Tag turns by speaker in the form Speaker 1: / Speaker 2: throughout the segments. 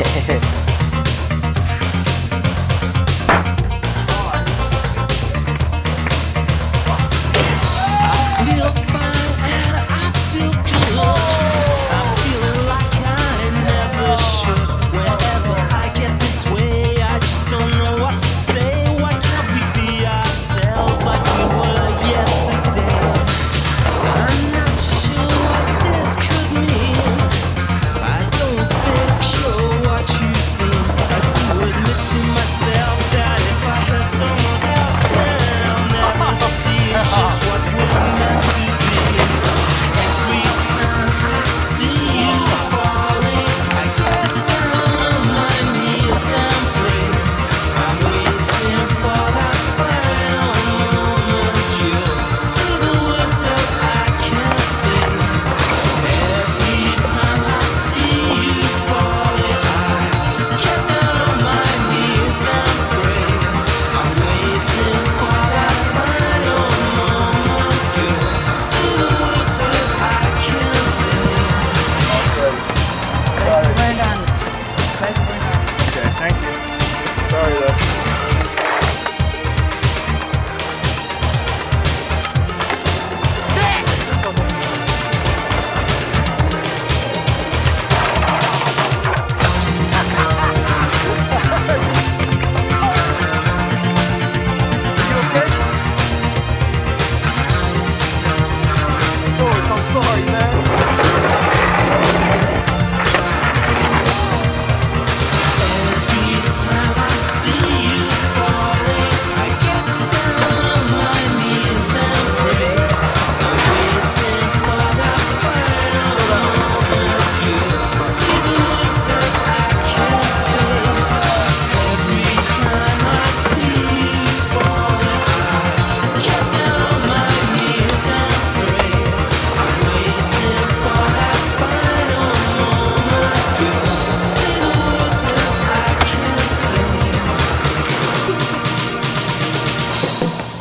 Speaker 1: jejeje.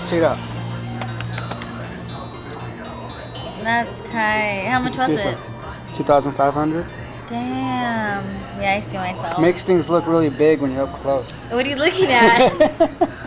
Speaker 1: Check it out. That's tight. How much was it?
Speaker 2: 2500
Speaker 1: Damn. Yeah, I see myself.
Speaker 2: Makes things look really big when you're up close.
Speaker 1: What are you looking at?